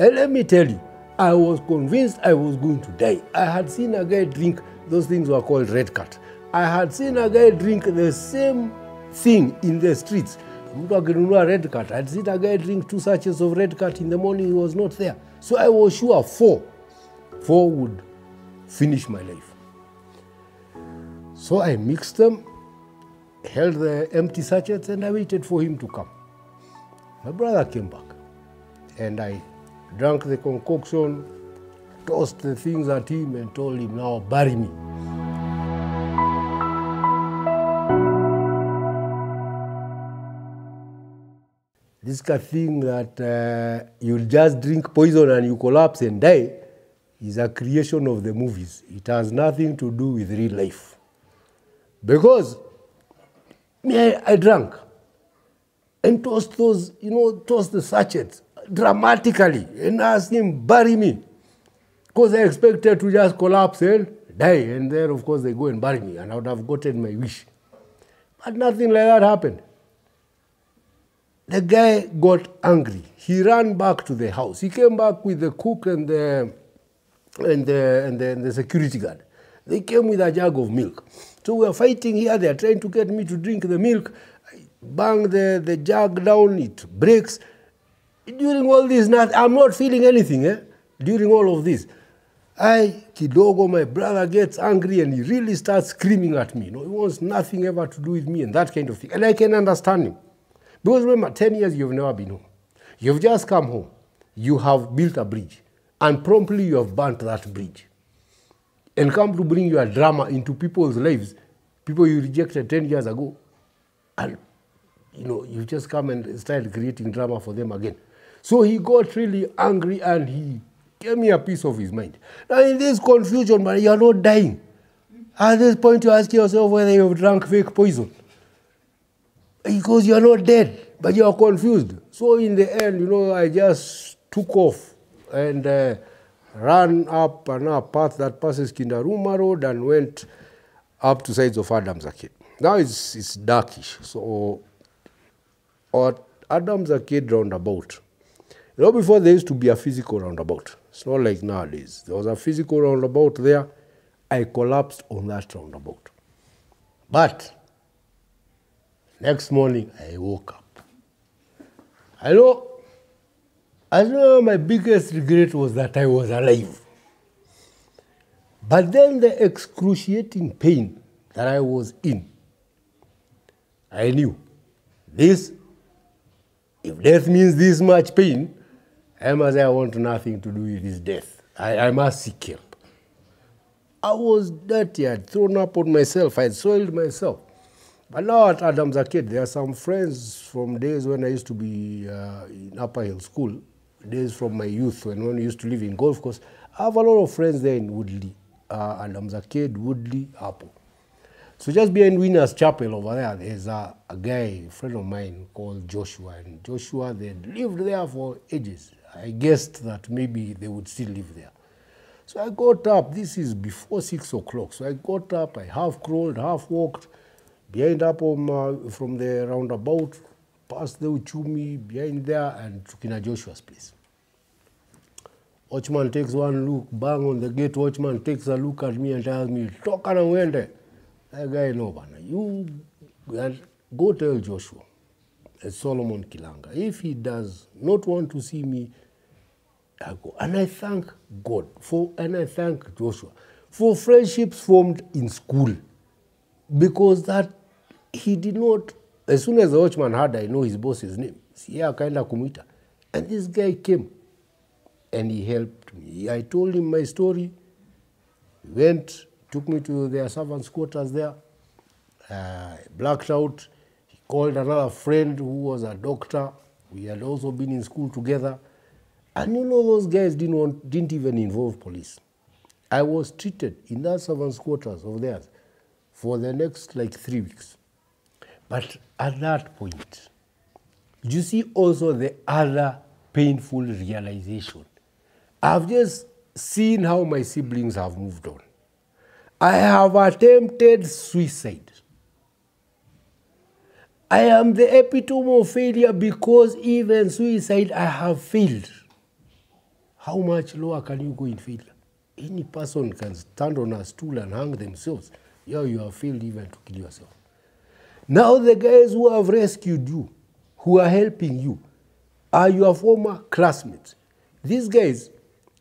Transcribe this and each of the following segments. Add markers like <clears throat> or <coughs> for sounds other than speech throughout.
And let me tell you, I was convinced I was going to die. I had seen a guy drink, those things were called red cat. I had seen a guy drink the same thing in the streets. Red. I had seen a guy drink two sachets of red cat in the morning, he was not there. So I was sure four, four would finish my life. So I mixed them, held the empty sachets, and I waited for him to come. My brother came back, and I drank the concoction, tossed the things at him, and told him, Now bury me. This kind of thing that uh, you'll just drink poison and you collapse and die is a creation of the movies. It has nothing to do with real life. Because me, I, I drank and tossed those, you know, tossed the sachets dramatically and asked him, bury me. Because I expected to just collapse and die. And then, of course, they go and bury me, and I would have gotten my wish. But nothing like that happened. The guy got angry. He ran back to the house. He came back with the cook and the, and the, and the, and the security guard. They came with a jug of milk. So we are fighting here. They are trying to get me to drink the milk. I bang the, the jug down, it breaks. During all this, not, I'm not feeling anything. Eh? During all of this, I, Kidogo, my brother, gets angry and he really starts screaming at me. You know, he wants nothing ever to do with me and that kind of thing. And I can understand him. Because remember, 10 years you've never been home. You've just come home. You have built a bridge. And promptly you have burnt that bridge. And come to bring your drama into people's lives, people you rejected 10 years ago. And, you know, you just come and started creating drama for them again. So he got really angry and he gave me a piece of his mind. Now, in this confusion, man, you are not dying. At this point, you ask yourself whether you have drunk fake poison. Because you are not dead, but you are confused. So, in the end, you know, I just took off and uh, ran up up path that passes Kindaruma Road and went up to sides of Adams Arcade. Now it's, it's darkish. So, at Adams Arcade roundabout, you know, before there used to be a physical roundabout. It's not like nowadays. There was a physical roundabout there. I collapsed on that roundabout. But next morning, I woke up. I know, I know my biggest regret was that I was alive. But then the excruciating pain that I was in, I knew this, if death means this much pain, Say I want nothing to do with this death. I, I must seek help. I was dirty, I had thrown up on myself, I had soiled myself. But now at Adams Arcade, there are some friends from days when I used to be uh, in Upper Hill School, days from my youth when, I used to live in Golf Course. I have a lot of friends there in Woodley, uh, Adams Arcade, Woodley, Apple. So just behind Winners Chapel over there, there's a, a guy, a friend of mine called Joshua. And Joshua, they lived there for ages. I guessed that maybe they would still live there. So I got up, this is before six o'clock. So I got up, I half crawled, half walked, behind up on, uh, from the roundabout, past the Uchumi, behind there, and to Kina Joshua's place. Watchman takes one look, bang on the gate, watchman takes a look at me and tells me, toka na uende. That guy, no, bana, you go tell Joshua, Solomon Kilanga, if he does not want to see me, I go. And I thank God for, and I thank Joshua for friendships formed in school because that he did not, as soon as the watchman heard I know his boss's name, yeah, kind of kumita. And this guy came and he helped me. I told him my story, went, took me to their servants' quarters there, uh, blacked out. Called another friend who was a doctor. We had also been in school together. And you know, those guys didn't, want, didn't even involve police. I was treated in that servants' quarters of theirs for the next like three weeks. But at that point, you see also the other painful realization. I've just seen how my siblings have moved on. I have attempted suicide. I am the epitome of failure because even suicide I have failed. how much lower can you go in failure? Any person can stand on a stool and hang themselves. Yeah, you have failed even to kill yourself. Now the guys who have rescued you, who are helping you, are your former classmates. These guys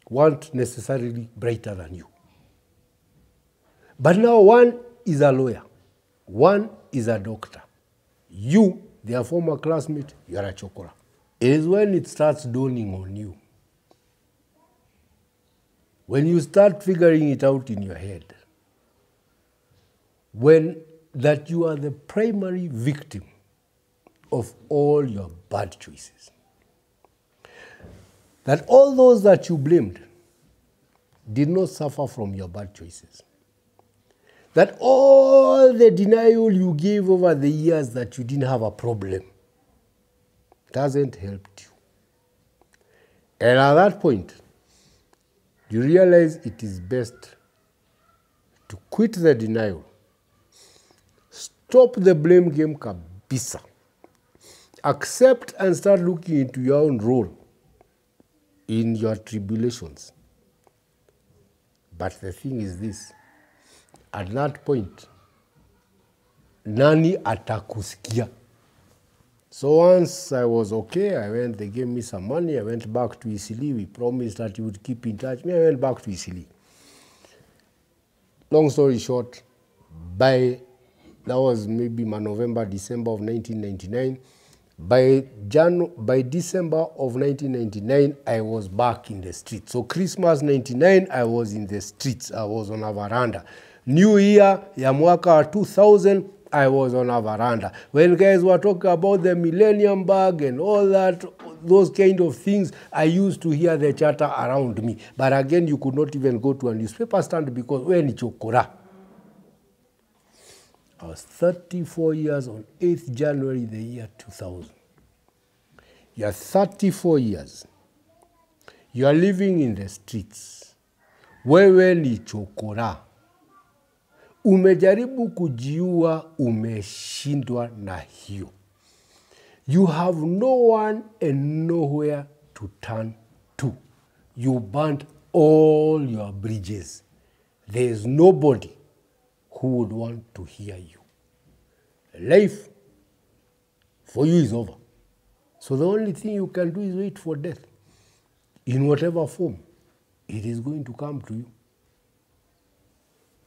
weren't necessarily brighter than you. But now one is a lawyer, one is a doctor. You, their former classmate, you are a chokora. It is when it starts dawning on you. When you start figuring it out in your head, when that you are the primary victim of all your bad choices. That all those that you blamed did not suffer from your bad choices. That all the denial you gave over the years that you didn't have a problem doesn't help you. And at that point, you realize it is best to quit the denial, stop the blame game kabisa, accept and start looking into your own role in your tribulations. But the thing is this, at that point, nani atakusikia? So once I was okay, I went, they gave me some money, I went back to Isili. We promised that you would keep in touch. Me, I went back to Isili. Long story short, by that was maybe my November, December of 1999. By Jan, by December of 1999, I was back in the streets. So Christmas 99, I was in the streets. I was on a veranda. New Year ya mwaka wa 2000, I was on a veranda. When guys were talking about the millennium bug and all that, those kind of things, I used to hear the chatter around me. But again, you could not even go to a newspaper stand because we ni chokora. I was 34 years on 8th January the year 2000. You are 34 years. You are living in the streets. Wewe ni chokora. Umejaribu kujiua, umeshindwa na hiyo. You have no one and nowhere to turn to. You burnt all your bridges. There is nobody who would want to hear you. Life for you is over. So the only thing you can do is wait for death. In whatever form, it is going to come to you.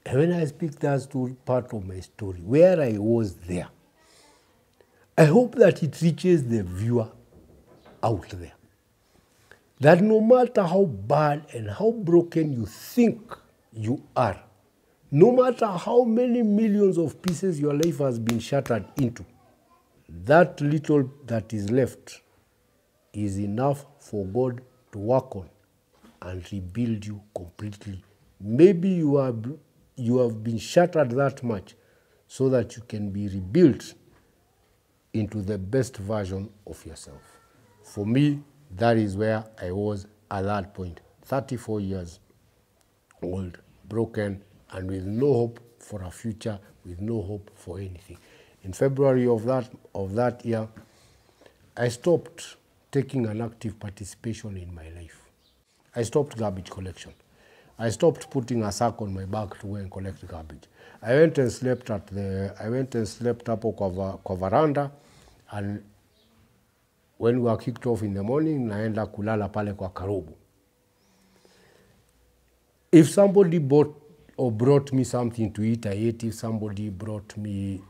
And when I speak that story, part of my story, where I was there, I hope that it reaches the viewer out there. That no matter how bad and how broken you think you are, no matter how many millions of pieces your life has been shattered into, that little that is left is enough for God to work on and rebuild you completely. Maybe you are you have been shattered that much so that you can be rebuilt into the best version of yourself. For me, that is where I was at that point. 34 years old, broken, and with no hope for a future, with no hope for anything. In February of that, of that year, I stopped taking an active participation in my life. I stopped garbage collection. I stopped putting a sack on my back to go and collect garbage. I went and slept at the, I went and slept hapo kwa, va- kwa veranda and when we were kicked off in the morning, naenda kulala pale kwa karubu. If somebody bought or brought me something to eat, I ate. If somebody brought me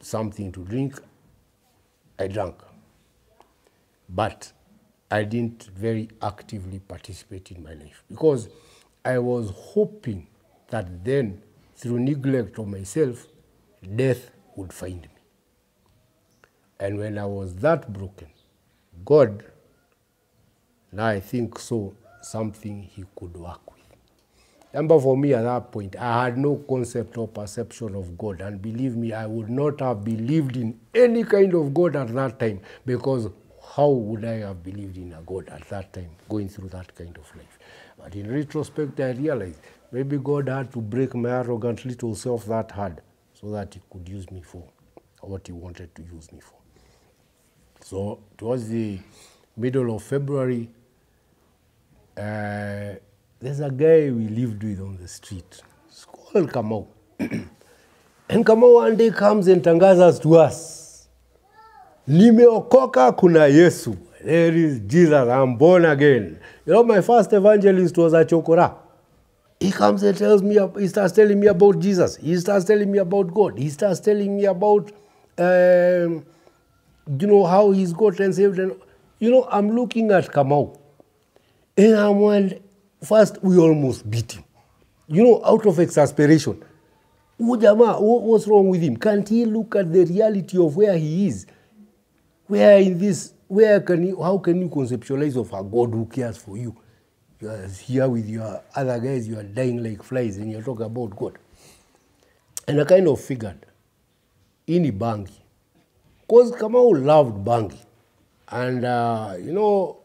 something to drink, I drank. But I didn't very actively participate in my life because I was hoping that then, through neglect of myself, death would find me. And when I was that broken, God, now I think so, something He could work with. Remember, for me at that point, I had no concept or perception of God. And believe me, I would not have believed in any kind of God at that time because how would I have believed in a God at that time, going through that kind of life? But in retrospect, I realized maybe God had to break my arrogant little self that hard so that He could use me for what He wanted to use me for. So, towards the middle of February, uh, there's a guy we lived with on the street. It's called Kamau. <clears throat> and Kamau one day comes and tangazas to us, nimeokoka kuna Yesu. There is Jesus, I'm born again. You know, my first evangelist was a chokora. He comes and tells me, he starts telling me about Jesus. He starts telling me about God. He starts telling me about, um, you know, how he's got and saved. And, you know, I'm looking at Kamau. And I'm wondering, first, we almost beat him. You know, out of exasperation. Ujama, what's wrong with him? Can't he look at the reality of where he is? Where in this, where can you, how can you conceptualize of a God who cares for you? You are here with your other guys, you are dying like flies, and you're talking about God. And I kind of figured, ini bangi. Because Kamau loved bangi. And, uh, you know,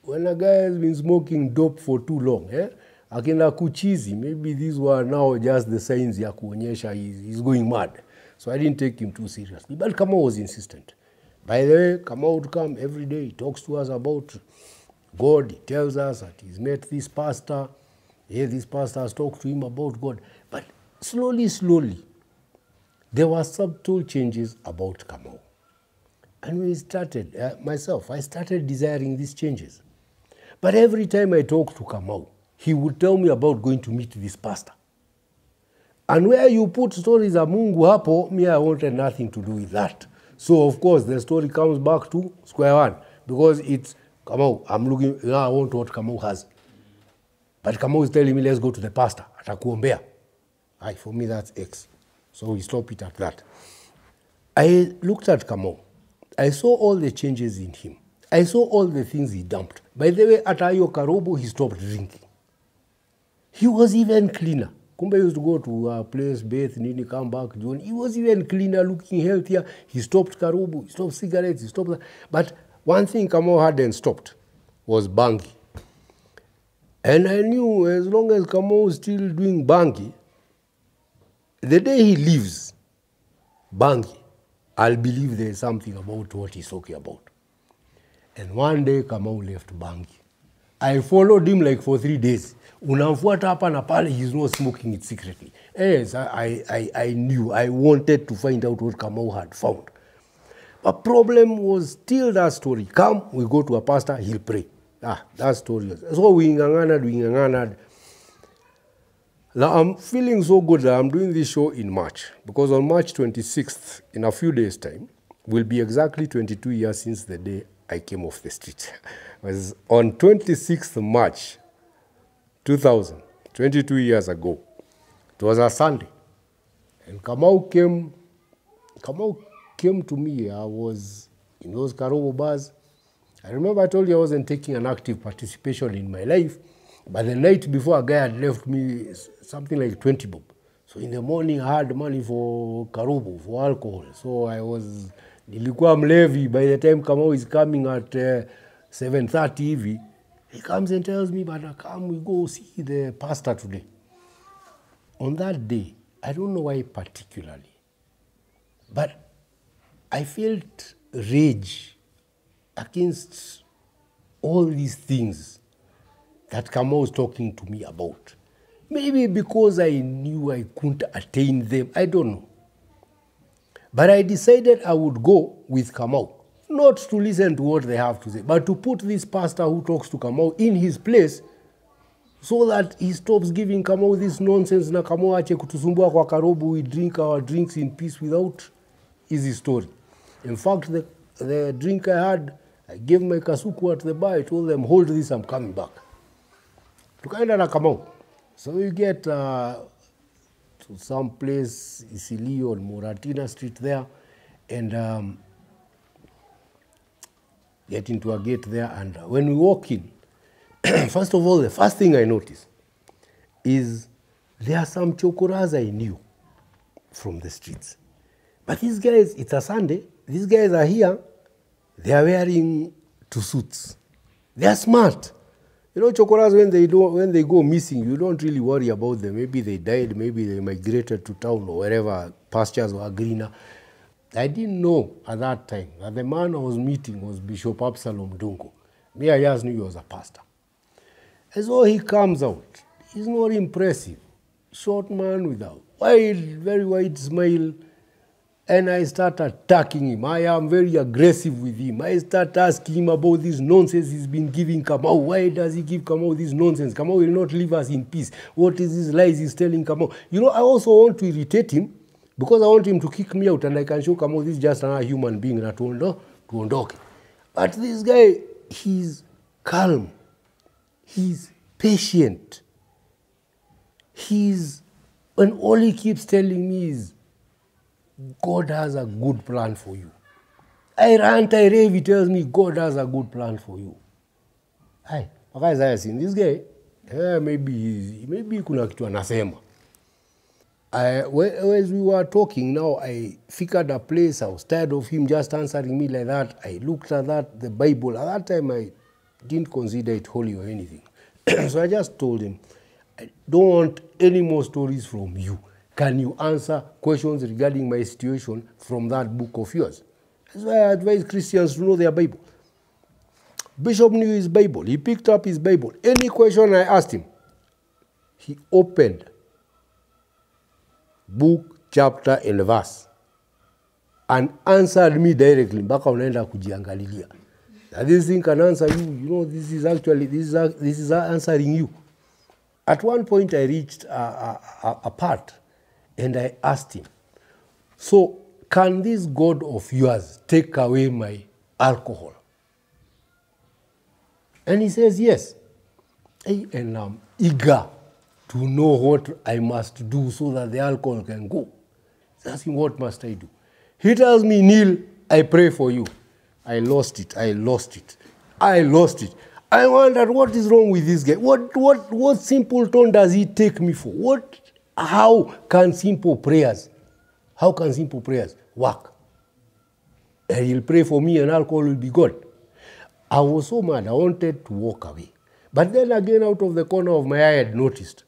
when a guy has been smoking dope for too long, eh? akina kuchizi, maybe these were now just the signs ya kuonyesha he's, he's going mad. So I didn't take him too seriously. But Kamau was insistent. By the way, Kamau would come every day, he talks to us about God. He tells us that he's met this pastor. Yeah, this pastor has talked to him about God. But slowly, slowly, there were subtle changes about Kamau. And we started, uh, myself, I started desiring these changes. But every time I talked to Kamau, he would tell me about going to meet this pastor. And where you put stories Mungu hapo, me, I wanted nothing to do with that. So, of course, the story comes back to square one because it's Kamau, I'm looking, now I want what Kamau has. But Kamau is telling me, let's go to the pastor. Atakuombea. Aye, for me, that's X. So we stop it at that. I looked at Kamau. I saw all the changes in him. I saw all the things he dumped. By the way, at Ayo Karobo, he stopped drinking. He was even cleaner. Kumbe used to go to a place, bathe, nini, come back, John. He was even cleaner, looking healthier. He stopped Karubu, he stopped cigarettes, he stopped that. But one thing Kamau hadn't stopped was bangi. And I knew as long as Kamau was still doing bangi, the day he leaves bangi, I'll believe there's something about what he's talking about. And one day Kamau left bangi. I followed him like for three days. Unamfuata hapa na pale, he's not smoking it secretly. Yes, I, I, I knew. I wanted to find out what Kamau had found. But problem was still that story. Come, we go to a pastor, he'll pray. Ah, that story. So we inganganad, we inganganad. Now I'm feeling so good that I'm doing this show in March because on March 26th, in a few days' time, will be exactly 22 years since the day I came off the street. <laughs> Was on 26th March 2000, 22 years ago. It was a Sunday. And Kamau came, Kamau came to me. I was in those Karobo bars. I remember I told you I wasn't taking an active participation in my life, but the night before, a guy had left me something like 20 bob. So in the morning, I had money for Karobo, for alcohol. So I was, nilikuwa mlevi. By the time Kamau is coming at uh, 7.30 hivi, he comes and tells me, but come, we go see the pastor today. On that day, I don't know why particularly, but I felt rage against all these things that Kamau was talking to me about. Maybe because I knew I couldn't attain them, I don't know. But I decided I would go with Kamau, not to listen to what they have to say, but to put this pastor who talks to Kamau in his place so that he stops giving Kamau this nonsense na Kamau ache kutusumbua kwa karobu, we drink our drinks in peace without easy story. In fact, the, the drink I had, I gave my kasuku at the bar, I told them, hold this, I'm coming back. Tukaenda na Kamau. So you get uh, to some place, Isili on Moratina Street there, and um, get into a gate there. And when we walk in, <clears throat> first of all, the first thing I notice is there are some chokoras I knew from the streets. But these guys, it's a Sunday, these guys are here, they are wearing two suits. They are smart. You know, chokoras, when they, do, when they go missing, you don't really worry about them. Maybe they died, maybe they migrated to town or wherever pastures were greener. I didn't know at that time that the man I was meeting was Bishop Absalom Dungu. Me, I just knew he was a pastor. And so he comes out. He's not impressive. Short man with a wide, very wide smile. And I start attacking him. I am very aggressive with him. I start asking him about this nonsense he's been giving Kamau. Why does he give Kamau this nonsense? Kamau will not leave us in peace. What is these lies he's telling Kamau? You know, I also want to irritate him because I want him to kick me out and I can show Kamau this is just another human being na tuondo, tuondoke. But this guy, he's calm. He's patient. He's, and all he keeps telling me is, God has a good plan for you. I rant, I rave, he tells me God has a good plan for you. Hai, mpaka Isaiah seen this guy, eh, maybe, he's- maybe kuna kitu anasema. I, as we were talking now, I figured a place. I was tired of him just answering me like that. I looked at that, the Bible. At that time, I didn't consider it holy or anything. <clears throat> so I just told him, I don't want any more stories from you. Can you answer questions regarding my situation from that book of yours? That's why I advise Christians to know their Bible. Bishop knew his Bible. He picked up his Bible. Any question I asked him, he opened book chapter and verse. And answered me directly mpaka unaenda kujiangalilia. That this thing can answer you. You know this is actually this is, this is answering you. At one point i reached a, a, a, a part and i asked him so can this god of yours take away my alcohol? And he says yes. And I'm eager to know what I must do so that the alcohol can go. He's asking, What must I do? He tells me, Neil, I pray for you. I lost it. I lost it. I lost it. I wondered what is wrong with this guy. What what what simple tone does he take me for? What how can simple prayers, how can simple prayers work? And he'll pray for me and alcohol will be gone. I was so mad, I wanted to walk away. But then again, out of the corner of my eye, I had noticed.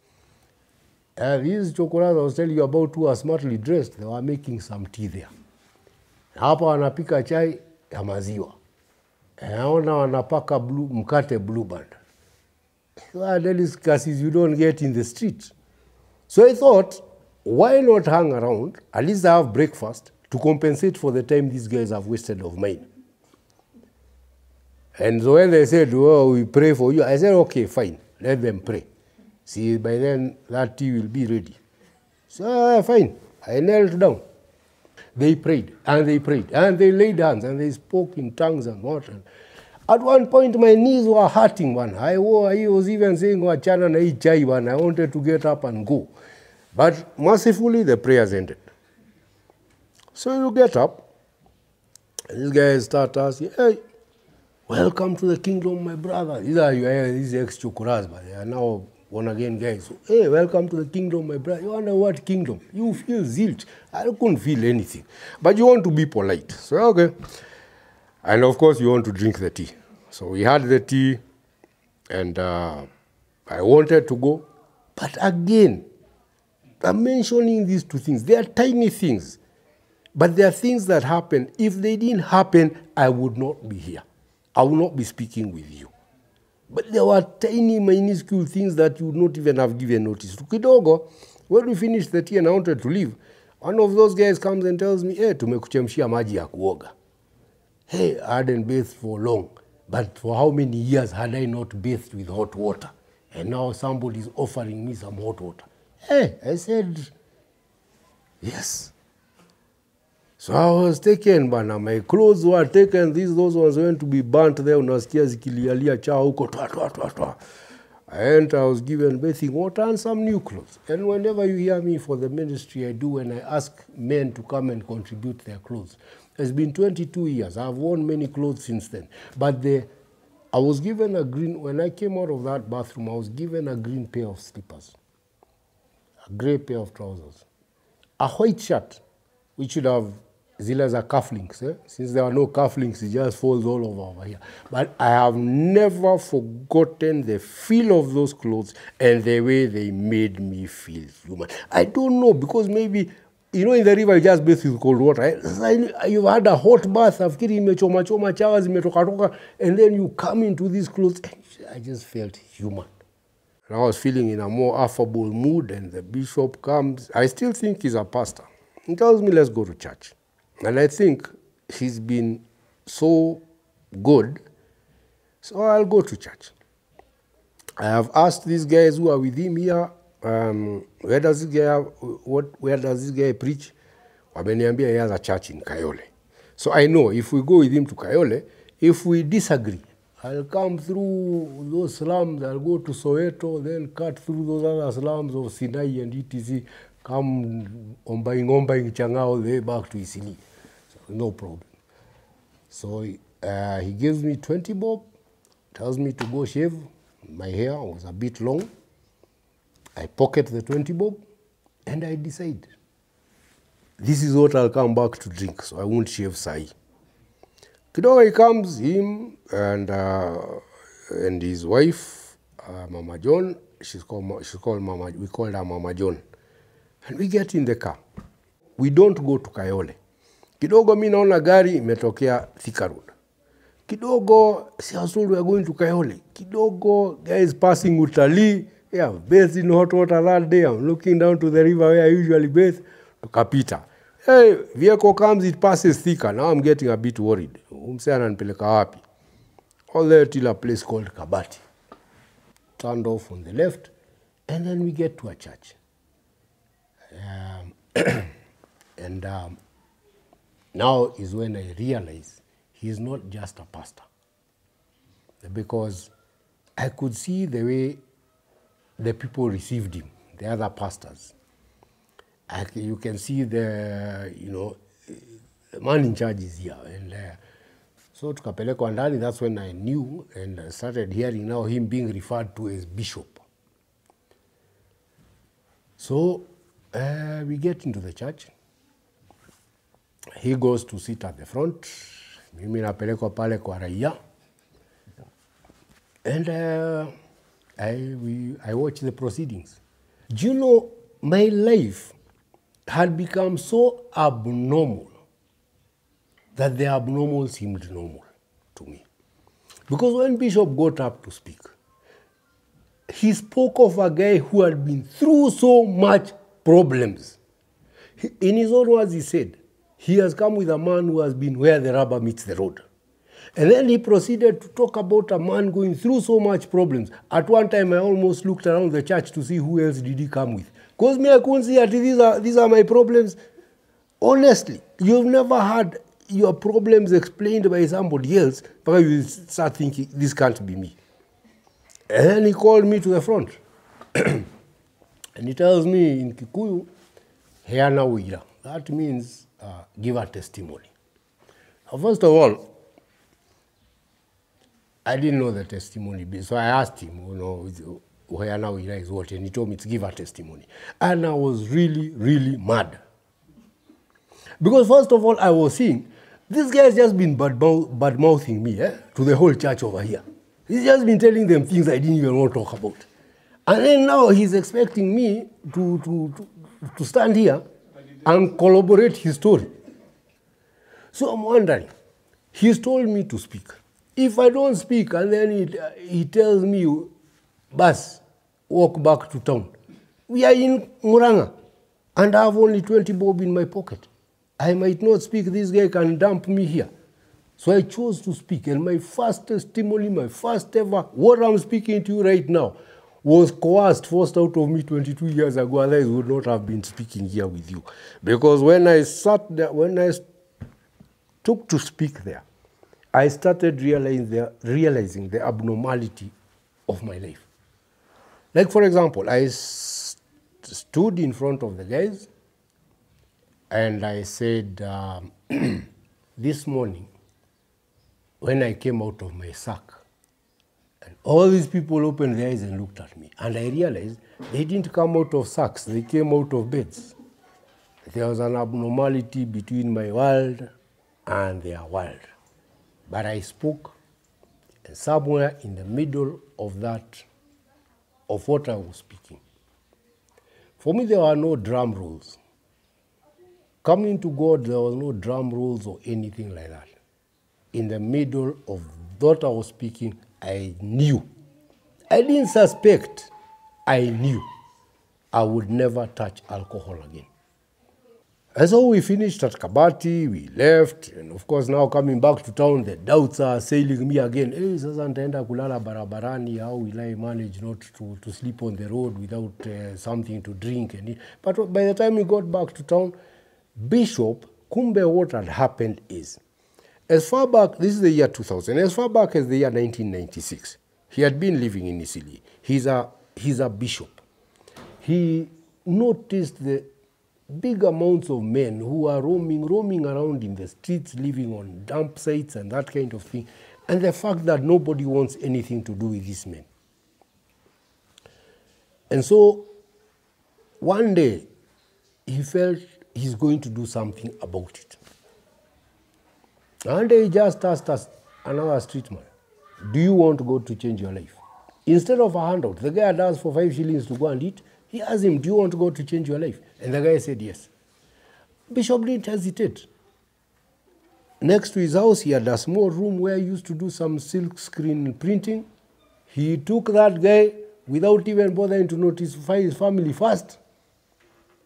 Uh, these chokoras I was telling you about who are smartly dressed, they were making some tea there. Hapa wanapika chai ya maziwa. Naona wanapaka blue, mkate blue band. So are delicacies you don't get in the street. So I thought, why not hang around? At least I have breakfast to compensate for the time these guys have wasted of mine. And so when they said, well, we pray for you, I said, okay, fine, let them pray. See, by then that tea will be ready. So, ah, fine, I knelt down. They prayed, and they prayed, and they laid hands, and they spoke in tongues and what. At one point, my knees were hurting, One, I, was even saying, wachana na hii chai, man. I wanted to get up and go. But mercifully, the prayers ended. So you get up, these guys start asking, hey, welcome to the kingdom, my brother. These are these ex chokoras, but they are now born again guys. Hey, welcome to the kingdom, my brother. You wonder what kingdom? You feel zilch. I couldn't feel anything. But you want to be polite. So, okay. And of course, you want to drink the tea. So we had the tea, and uh, I wanted to go. But again, I'm mentioning these two things. They are tiny things. But there are things that happen. If they didn't happen, I would not be here. I would not be speaking with you. But there were tiny, minuscule things that you would not even have given notice to. Kidogo, when we finished the tea and I wanted to leave, one of those guys comes and tells me, hey, tumekuchemshia maji ya kuoga. Hey, I hadn't bathed for long, but for how many years had I not bathed with hot water? And now somebody is offering me some hot water. Hey, I said, yes. So I was taken bana, my clothes were taken, these those ones went to be burnt there, unasikia zikilialia chaa huko twa twa twa twa. I And I was given bathing water and some new clothes. And whenever you hear me for the ministry I do, when I ask men to come and contribute their clothes, it's been 22 years. I've worn many clothes since then. But the, I was given a green, when I came out of that bathroom, I was given a green pair of slippers, a grey pair of trousers, a white shirt, which should have zile za cufflinks. Eh? Since there are no cufflinks, it just falls all over over here. But I have never forgotten the feel of those clothes and the way they made me feel human. I don't know, because maybe, you know, in the river you just bathe with cold water. Eh? Sasa You've had a hot bath, nafikiri imechoma choma chawa zimetoka toka, and then you come into these clothes. and I just felt human. And I was feeling in a more affable mood, and the bishop comes. I still think he's a pastor. He tells me, let's go to church. And I think he's been so good, so I'll go to church. I have asked these guys who are with him here, um, where does this guy, what, where does this guy preach? Wameniambia he has a church in Kayole. So I know if we go with him to Kayole, if we disagree, I'll come through those slums, I'll go to Soweto, then cut through those other slums of Sinai and ETC, come ombaing ombaing Changao, way back to Isili. No problem. So uh, he gives me 20 bob, tells me to go shave. My hair was a bit long. I pocket the 20 bob and I decide this is what I'll come back to drink, so I won't shave sai. Kidogo he comes, him and uh, and his wife, uh, Mama John. She's called she's called Mama. We called her Mama John, and we get in the car. We don't go to Kayole. Kidogo mi naona gari imetokea Thika Road. Kidogo si I was told going to. Kidogo guys passing Utalii. Yeah, bathed in hot water that day. I'm looking down to the river where I usually bathe. Tukapita. Hey, vehicle comes, it passes Thika. Now I'm getting a bit worried. Umse ananipeleka wapi? All there till a place called Kabati. Turned off on the left, and then we get to a church. Um, <clears throat> and um, now is when I realize he is not just a pastor. Because I could see the way the people received him, the other pastors. I, you can see the, you know, the man in charge is here. And uh, so tukapelekwa ndani, that's when I knew and I started hearing now him being referred to as bishop. So uh, we get into the church. He goes to sit at the front. Mimi napelekwa pale kwa raia. And uh, I, we, I watch the proceedings. Do you know, my life had become so abnormal that the abnormal seemed normal to me. Because when Bishop got up to speak, he spoke of a guy who had been through so much problems. In his own words, he said, he has come with a man who has been where the rubber meets the road. And then he proceeded to talk about a man going through so much problems. At one time, I almost looked around the church to see who else did he come with. Because me, I couldn't see that these are, these are my problems. Honestly, you've never had your problems explained by somebody else, but you start thinking, this can't be me. And then he called me to the front. <clears throat> and he tells me in Kikuyu, Heana Wira. That means uh, give a testimony. First of all, I didn't know the testimony, so I asked him, you know, where now he is what? And he told me to give a testimony. And I was really, really mad. Because first of all, I was seeing this guy has just been bad, bad mouthing me eh, to the whole church over here. He's just been telling them things I didn't even want to talk about. And then now he's expecting me to, to, to, to stand here and corroborate his story. So I'm wondering, he's told me to speak. If I don't speak and then he, he tells me, bus, walk back to town. We are in Muranga and I have only 20 bob in my pocket. I might not speak, this guy can dump me here. So I chose to speak. And my first testimony, my first ever, what I'm speaking to you right now, was coerced, forced out of me 22 years ago. Otherwise, would not have been speaking here with you. Because when I sat there, when I took to speak there, I started realizing the, realizing the abnormality of my life. Like, for example, I stood in front of the guys and I said, um, <clears throat> This morning, when I came out of my sack, all these people opened their eyes and looked at me, and I realized they didn't come out of sacks, they came out of beds. There was an abnormality between my world and their world. But I spoke, and somewhere in the middle of that, of what I was speaking, for me, there were no drum rolls. Coming to God, there was no drum rolls or anything like that. In the middle of what I was speaking, I knew. I didn't suspect. I knew I would never touch alcohol again. And so we finished at Kabati, we left, and of course now coming back to town, the doubts are assailing me again. Hey, sasa nitaenda kulala barabarani, how will I manage not to, to sleep on the road without uh, something to drink? And? But by the time we got back to town, Bishop, kumbe what had happened is, as far back, this is the year 2000, as far back as the year 1996, he had been living in Eastleigh. He's a, he's a bishop. He noticed the big amounts of men who are roaming, roaming around in the streets, living on dump sites and that kind of thing, and the fact that nobody wants anything to do with these men. And so one day he felt he's going to do something about it. Day he just asked us, another street man, Do you want to go to change your life? Instead of a handout, the guy had asked for five shillings to go and eat. He asked him, Do you want to go to change your life? And the guy said yes. Bishop didn't hesitate. Next to his house, he had a small room where he used to do some silk screen printing. He took that guy without even bothering to notify his family first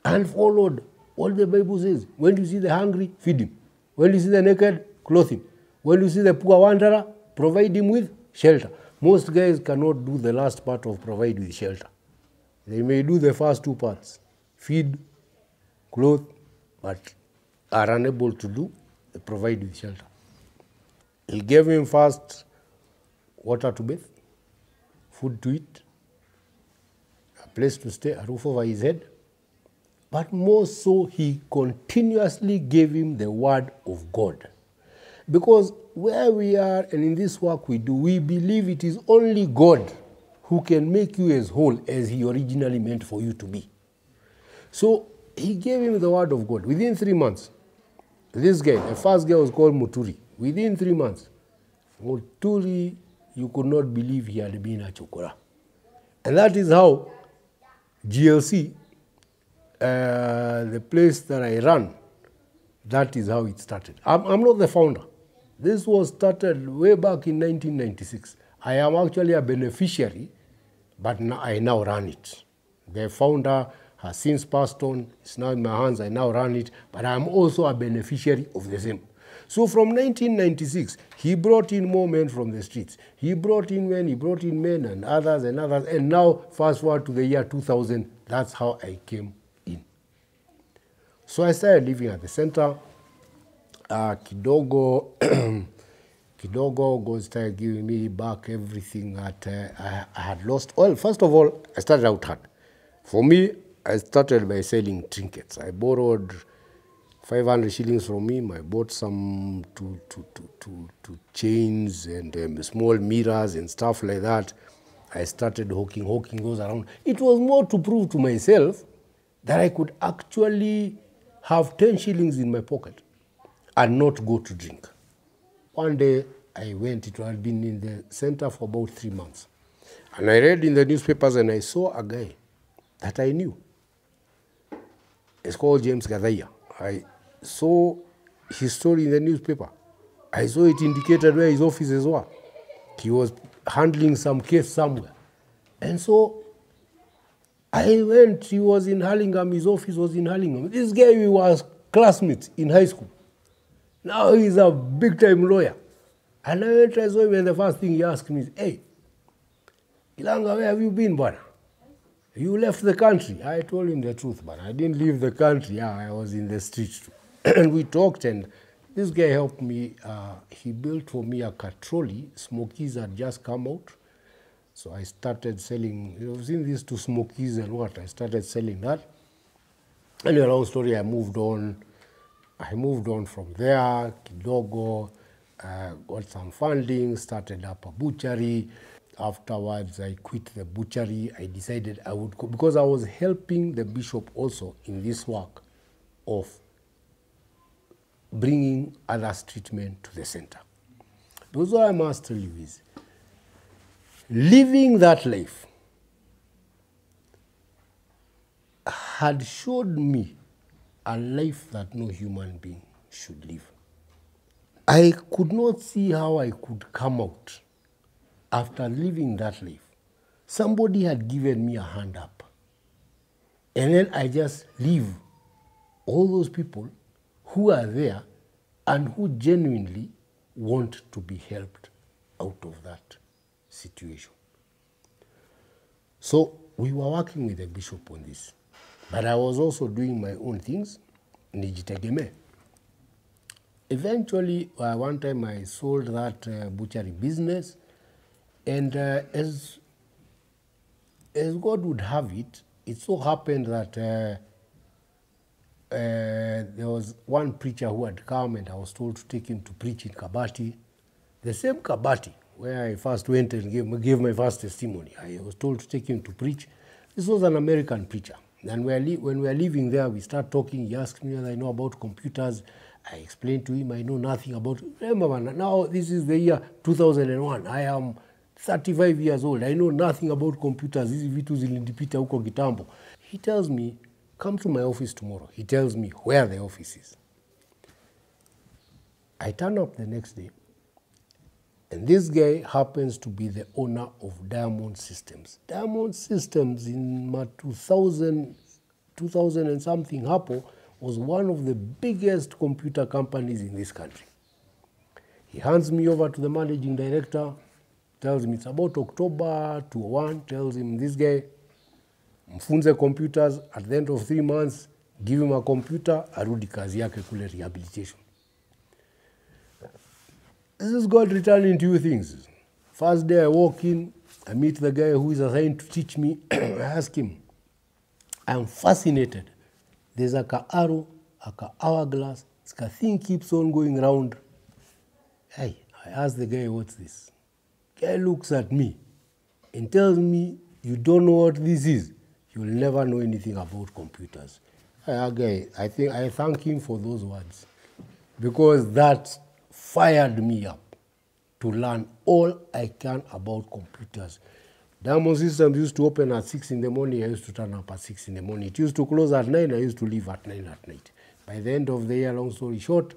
and followed what the Bible says. When you see the hungry, feed him. When you see the naked, clothe him. When you see the poor wanderer, provide him with shelter. Most guys cannot do the last part of provide with shelter. They may do the first two parts feed, clothe, but are unable to do the provide with shelter. He gave him first water to bathe, food to eat, a place to stay, a roof over his head. But more so, he continuously gave him the word of God. Because where we are and in this work we do, we believe it is only God who can make you as whole as he originally meant for you to be. So he gave him the word of God. Within three months, this guy, the first guy was called Muturi. Within three months, Muturi, you could not believe he had been a chokora. And that is how GLC, uh, the place that I run, that is how it started. I'm, I'm not the founder. This was started way back in 1996. I am actually a beneficiary, but I now run it. The founder has since passed on. It's now in my hands. I now run it, but I am also a beneficiary of the same. So from 1996, he brought in more men from the streets. He brought in men, he brought in men and others and others. And now, fast forward to the year 2000, that's how I came in. So I started living at the center. Uh, kidogo, <clears throat> kidogo, God started giving me back everything that uh, I, I had lost. Well, first of all, I started out hard. For me, I started by selling trinkets. I borrowed 500 shillings from him. I bought some to, to, to, to, to chains and um, small mirrors and stuff like that. I started hawking, hawking those around. It was more to prove to myself that I could actually have 10 shillings in my pocket and not go to drink. One day I went, it had been in the center for about three months. And I read in the newspapers and I saw a guy that I knew. It's called James Gadhaya. I saw his story in the newspaper. I saw it indicated where his offices were. He was handling some case somewhere. And so I went, he was in Hurlingham, his office was in Hurlingham. This guy, we were classmates in high school. Now he's a big time lawyer. And I went, saw him, and the first thing he asked me is, Hey, Ilanga, where have you been, Bwana? You left the country. I told him the truth, but I didn't leave the country. Yeah, I was in the streets <clears throat> and we talked, and this guy helped me. Uh, he built for me a Catroli. Smokies had just come out. So I started selling, you've seen these two Smokies and what? I started selling that. And a long story, I moved on. I moved on from there, Kidogo, uh, got some funding, started up a butchery. Afterwards, I quit the butchery. I decided I would go because I was helping the bishop also in this work of bringing other street men to the center. Because what I must tell you is, living that life had showed me a life that no human being should live. I could not see how I could come out after living that life somebody had given me a hand up. And then I just leave all those people who are there and who genuinely want to be helped out of that situation. So we were working with the bishop on this, but I was also doing my own things, nijitegemee. Eventually, uh, one time I sold that uh, butchery business, and uh, as as God would have it, it so happened that uh, uh, there was one preacher who had come, and I was told to take him to preach in Kabati, the same Kabati where I first went and gave, gave my first testimony. I was told to take him to preach. This was an American preacher. And we are when we are living there, we start talking. He asks me whether I know about computers. I explain to him I know nothing about. Remember, now this is the year 2001. I am 35 years old. I know nothing about computers. Hizi vitu zilinipita huko kitambo. He tells me, come to my office tomorrow. He tells me where the office is. I turn up the next day. And this guy happens to be the owner of Diamond Systems. Diamond Systems in my 2000, 2000 and something hapo was one of the biggest computer companies in this country. He hands me over to the managing director, tells him it's about October 2001, tells him this guy, mfunze computers, at the end of three months, give him a computer, arudi kazi yake kule rehabilitation. This is God returning to you things. First day I walk in, I meet the guy who is assigned to teach me. <clears throat> I ask him, I'm fascinated. There's a ka arrow, a ka hourglass, this ka thing keeps on going round. Hey, I ask the guy, what's this? Guy looks at me and tells me, you don't know what this is. You'll never know anything about computers. I, guy, I think I thank him for those words because that fired me up to learn all I can about computers. Diamond Systems used to open at 6 in the morning. I used to turn up at 6 in the morning. It used to close at 9. I used to leave at 9 at night. By the end of the year, long story short,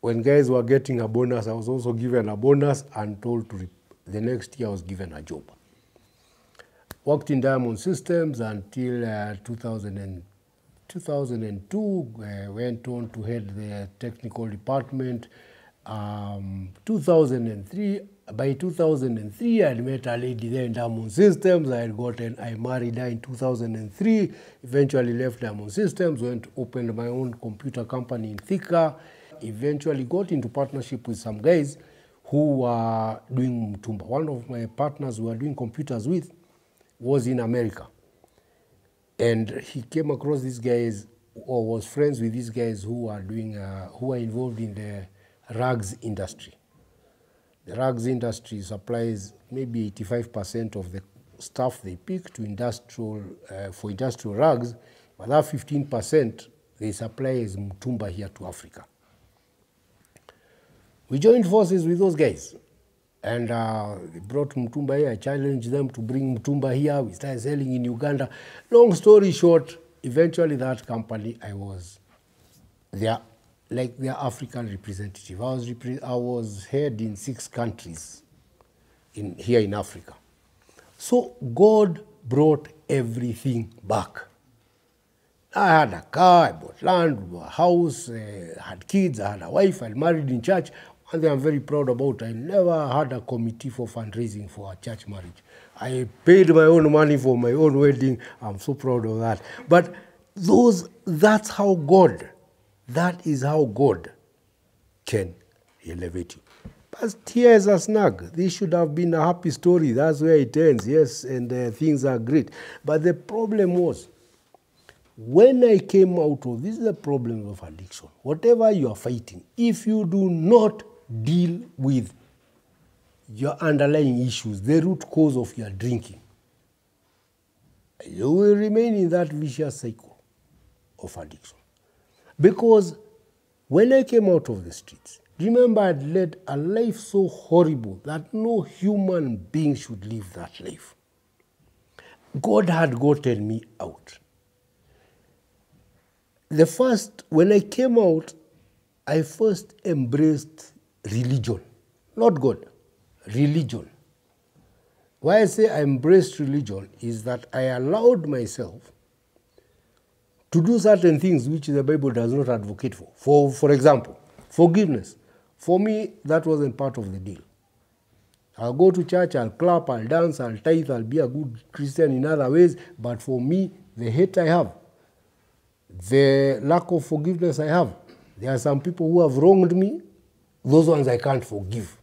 when guys were getting a bonus, I was also given a bonus and told to, the next year I was given a job. Worked in Diamond Systems until uh, 2000 and 2002, uh, went on to head the technical department. Um, 2003, by 2003, I met a lady there in Diamond Systems. I had gotten, I married her in 2003, eventually left Diamond Systems, went opened my own computer company in Thika, eventually got into partnership with some guys who were doing Mtumba. One of my partners who were doing computers with was in America and he came across these guys or was friends with these guys who are doing uh, who are involved in the rugs industry. The rugs industry supplies maybe 85% of the stuff they pick to industrial uh, for industrial rugs but that 15% they supply as mtumba here to africa. We joined forces with those guys and uh, they brought Mtumba here. I challenged them to bring Mtumba here. We started selling in Uganda. Long story short, eventually that company, I was their, like their African representative. I was, repre- I was head in six countries in, here in Africa. So God brought everything back. I had a car, I bought land, a house, uh, had kids, I had a wife, I married in church. One thing I'm very proud about, I never had a committee for fundraising for a church marriage. I paid my own money for my own wedding. I'm so proud of that. But those, that's how God, that is how God can elevate you. But here is a snag. This should have been a happy story. That's where it ends. Yes, and uh, things are great. But the problem was, when I came out of this is the problem of addiction. Whatever you are fighting, if you do not deal with your underlying issues, the root cause of your drinking, you will remain in that vicious cycle of addiction. Because when I came out of the streets, remember I'd led a life so horrible that no human being should live that life. God had gotten me out the first, when I came out, I first embraced religion, not God, religion. Why I say I embraced religion is that I allowed myself to do certain things which the Bible does not advocate for. For, for example, forgiveness. For me, that wasn't part of the deal. I'll go to church, I'll clap, I'll dance, I'll tithe, I'll be a good Christian in other ways. But for me, the hate I have, the lack of forgiveness I have, there are some people who have wronged me, those ones I can't forgive.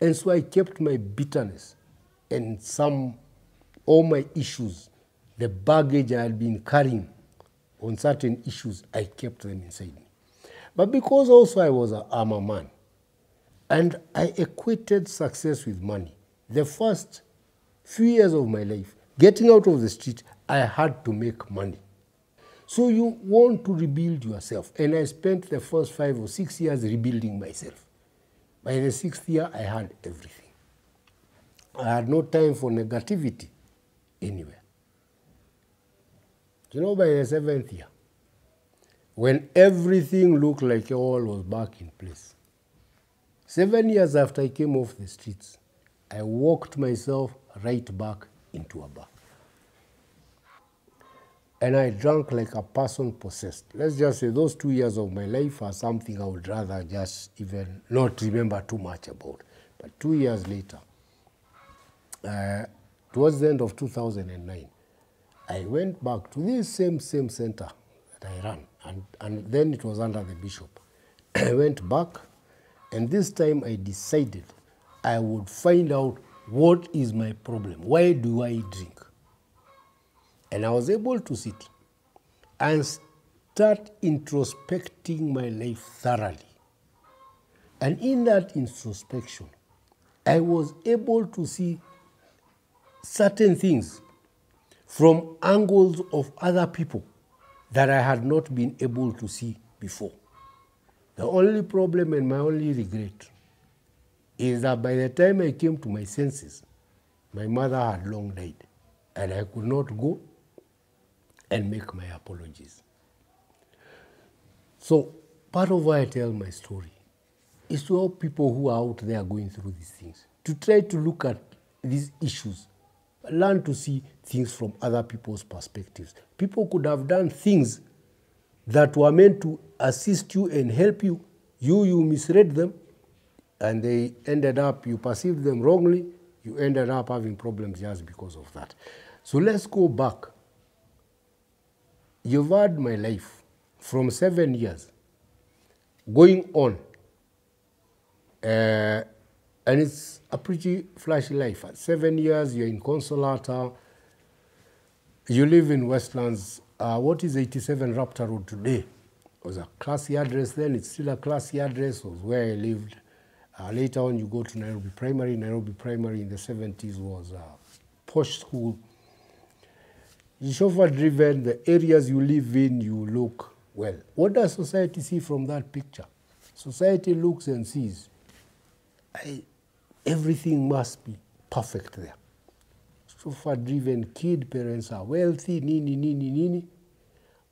And so I kept my bitterness and some, all my issues, the baggage I had been carrying on certain issues, I kept them inside me. But because also I was a, I'm a man, and I equated success with money. The first few years of my life, getting out of the street, I had to make money. So you want to rebuild yourself. And I spent the first five or six years rebuilding myself. By the sixth year, I had everything. I had no time for negativity anywhere. You know, by the seventh year, when everything looked like all was back in place, seven years after I came off the streets, I walked myself right back into a bar. And I drank like a person possessed. Let's just say those two years of my life are something I would rather just even not remember too much about. But two years later, uh, towards the end of 2009, I went back to this same same center that I ran, and, and then it was under the bishop. <clears throat> I went back, and this time I decided I would find out what is my problem. Why do I drink? And I was able to sit and start introspecting my life thoroughly. And in that introspection, I was able to see certain things from angles of other people that I had not been able to see before. The only problem and my only regret is that by the time I came to my senses, my mother had long died, and I could not go and make my apologies. So, part of why I tell my story is to help people who are out there going through these things, to try to look at these issues, learn to see things from other people's perspectives. People could have done things that were meant to assist you and help you. You, you misread them, and they ended up, you perceived them wrongly, you ended up having problems just because of that. So let's go back. You've had my life from seven years going on. Uh, and it's a pretty flashy life. At seven years, you're in Consolata. You live in Westlands. Uh, what is 87 Rhapta Road today? It was a classy address then. It's still a classy address. Was where I lived. Uh, later on, you go to Nairobi Primary. Nairobi Primary in the 70s was a posh school. Chauffeur driven, the areas you live in, you look well. What does society see from that picture? Society looks and sees I, everything must be perfect there. Chauffeur driven kid, parents are wealthy, nini, nini, nini.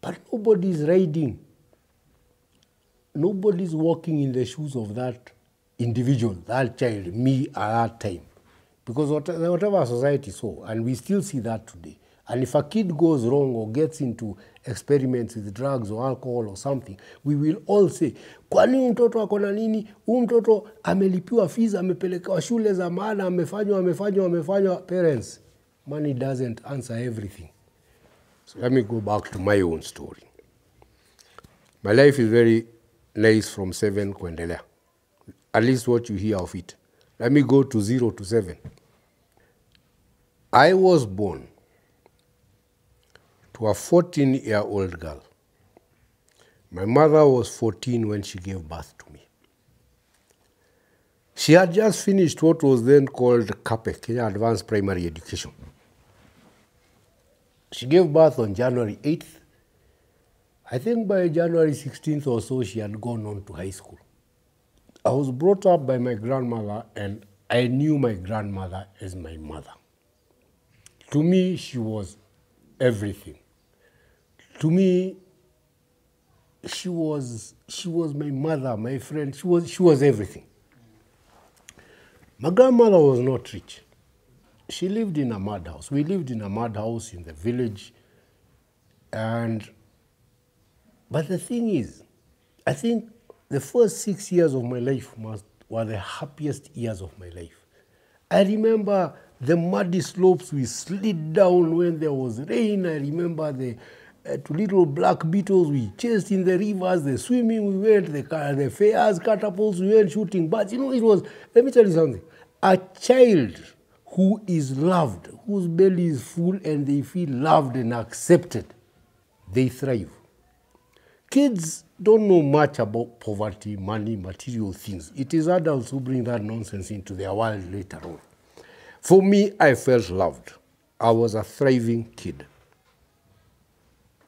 But nobody's riding. Nobody's walking in the shoes of that individual, that child, me at that time. Because whatever society saw, and we still see that today. And if a kid goes wrong or gets into experiments with drugs or alcohol or something, we will all say, kwa nini mtoto ako na nini? Huyu mtoto amelipiwa fees, amepelekewa shule za maana, amefanywa, amefanywa, amefanywa. Parents, money doesn't answer everything. So let me go back to my own story. My life is very nice from seven kuendelea. At least what you hear of it. Let me go to zero to seven. I was born to a 14 year old girl. My mother was 14 when she gave birth to me. She had just finished what was then called CAPE, Kenya Advanced Primary Education. She gave birth on January 8th. I think by January 16th or so, she had gone on to high school. I was brought up by my grandmother, and I knew my grandmother as my mother. To me, she was everything. To me, she was she was my mother, my friend. She was she was everything. My grandmother was not rich. she lived in a mud house. We lived in a mud house in the village. And, but the thing is, I think the first six years of my life must, were the happiest years of my life. I remember the muddy slopes we slid down when there was rain. I remember the uh, little black beetles we chased in the rivers, the swimming we went, the, the fairs, catapults we went shooting birds. You know, it was, let me tell you something. A child who is loved, whose belly is full and they feel loved and accepted, they thrive. Kids don't know much about poverty, money, material things. It is adults who bring that nonsense into their world later on. For me, I felt loved. I was a thriving kid.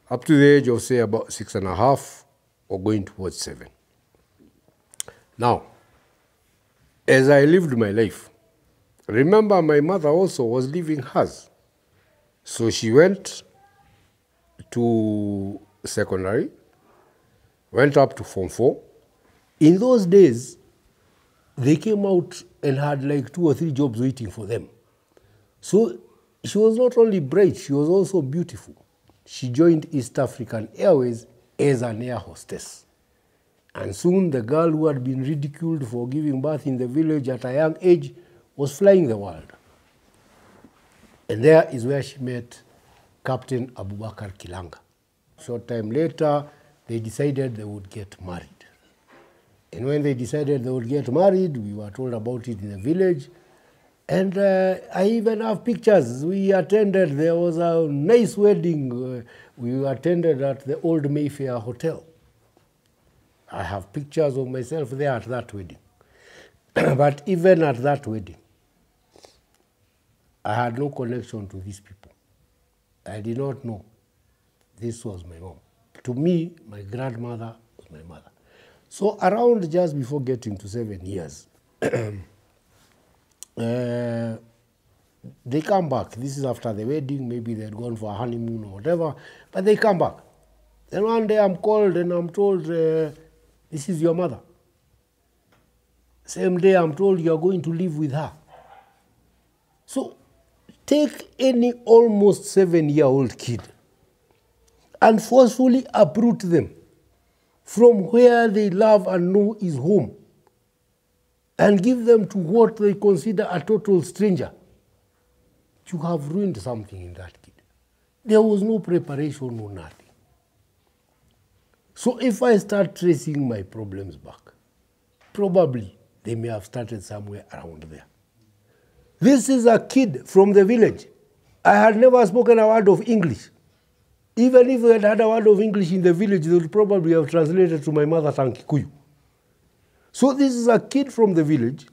Up to the age of, say, about six and a half or going towards seven. Now, as I lived my life, remember my mother also was living hers. So she went to secondary, went up to Form 4. In those days, they came out and had like two or three jobs waiting for them. So she was not only bright, she was also beautiful. She joined East African Airways as an air hostess. And soon the girl who had been ridiculed for giving birth in the village at a young age was flying the world. And there is where she met Captain Abubakar Kilanga. Short time later, they decided they would get married. And when they decided they would get married, we were told about it in the village. And uh, I even have pictures. We attended, there was a nice wedding. Uh, we attended at the old Mayfair Hotel. I have pictures of myself there at that wedding. <clears throat> but even at that wedding, I had no connection to these people. I did not know this was my mom. To me, my grandmother was my mother. So around just before getting to seven years, <clears throat> uh, they come back. This is after the wedding. Maybe they had gone for a honeymoon or whatever, but they come back. Then one day I'm called and I'm told, uh, this is your mother. Same day I'm told you're going to live with her. So take any almost seven year old kid and forcefully uproot them from where they love and know is home and give them to what they consider a total stranger, you have ruined something in that kid. There was no preparation, no nothing. So if I start tracing my problems back, probably they may have started somewhere around there. This is a kid from the village. I had never spoken a word of English. Even if they had had a word of English in the village, they would probably have translated to my mother tongue Kikuyu. So this is a kid from the village.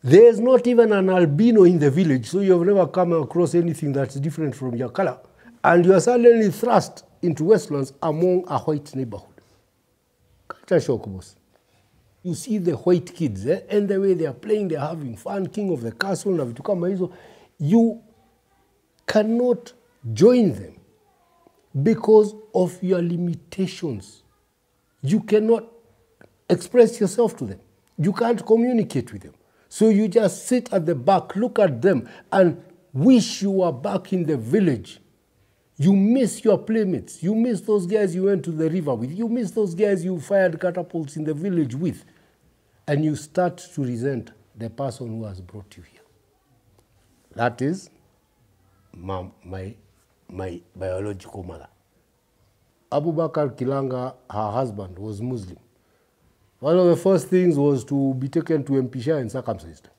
There is not even an albino in the village, so you have never come across anything that's different from your color. And you are suddenly thrust into Westlands among a white neighborhood. Culture shock, boss. You see the white kids eh? and the way they are playing, they are having fun, king of the castle na. You cannot join them because of your limitations. You cannot express yourself to them. You can't communicate with them. So you just sit at the back, look at them, and wish you were back in the village. You miss your playmates. You miss those guys you went to the river with. You miss those guys you fired catapults in the village with. And you start to resent the person who has brought you here. That is my, my, my biological mother. Abubakar Kilanga, her husband, was Muslim. One of the first things was to be taken to Mpisha and circumcised.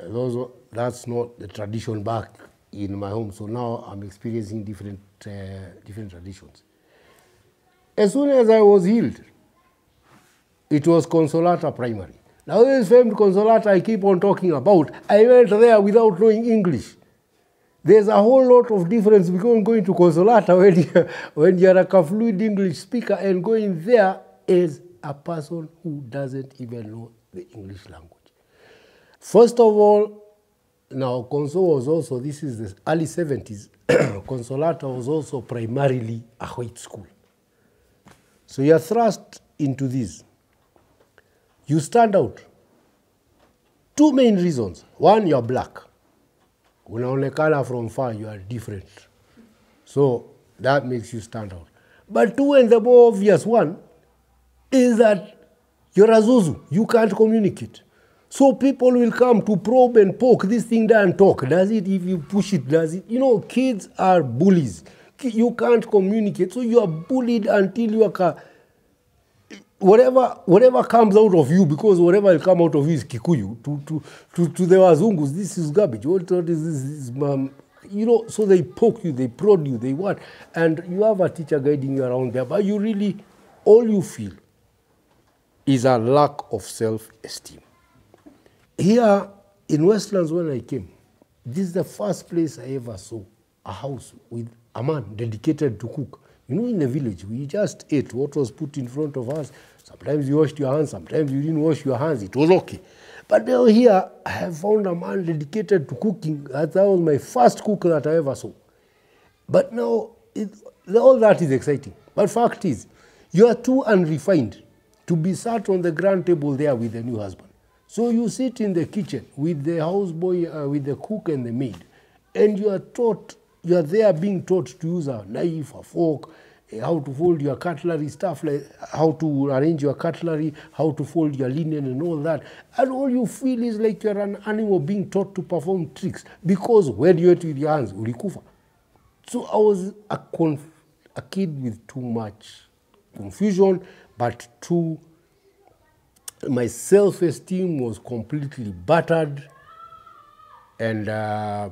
And also, that's not the tradition back in my home. So now I'm experiencing different, uh, different traditions. As soon as I was healed, it was Consolata Primary. Now this famed Consolata I keep on talking about, I went there without knowing English. There's a whole lot of difference between going to Consolata <laughs> when you're, when you're a fluid English speaker and going there as a person who doesn't even know the English language. First of all, now Conso was also, this is the early 70s, <coughs> Consolata was also primarily a white school. So you're thrust into this. You stand out. Two main reasons. One, you're black. Unaonekana from far, you are different. So that makes you stand out. But two, and the more obvious one, is that you're a Zuzu. You can't communicate. So people will come to probe and poke. This thing doesn't talk. Does it? If you push it, does it? You know, kids are bullies. You can't communicate. So you are bullied until you are. Whatever whatever comes out of you, because whatever will come out of you is Kikuyu. To to to, to the Wazungus, this is garbage. What, what is this? this is, mom you know, so they poke you, they prod you, they what, and you have a teacher guiding you around there, but you really, all you feel is a lack of self-esteem. Here in Westlands, when I came, this is the first place I ever saw a house with a man dedicated to cook. You know, in the village, we just ate what was put in front of us. Sometimes you washed your hands, sometimes you didn't wash your hands. It was okay. But now here, I have found a man dedicated to cooking. That was my first cook that I ever saw. But now, it, all that is exciting. But fact is, you are too unrefined to be sat on the grand table there with the new husband. So you sit in the kitchen with the houseboy, uh, with the cook and the maid, and you are taught, you are there being taught to use a knife, a fork, eh, how to fold your cutlery, stuff like how to arrange your cutlery, how to fold your linen and all that. And all you feel is like you're an animal being taught to perform tricks because when you eat with your hands, ulikufa. So I was a, a kid with too much confusion, but too, my self esteem was completely battered. And uh,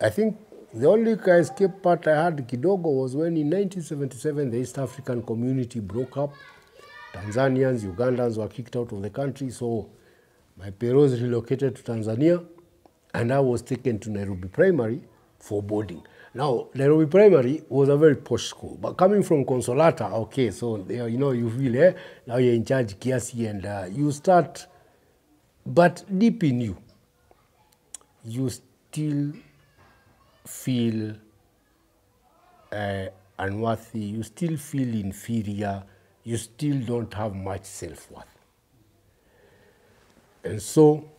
I think the only escape part I had kidogo was when in 1977 the East African community broke up. Tanzanians, Ugandans were kicked out of the country, so my parents relocated to Tanzania, and I was taken to Nairobi Primary for boarding. Now, Nairobi Primary was a very posh school, but coming from Consolata, okay, so you know, you feel, eh, now you're in charge, Kiasi, and uh, you start, but deep in you, you still feel uh, unworthy, you still feel inferior, you still don't have much self worth. And so,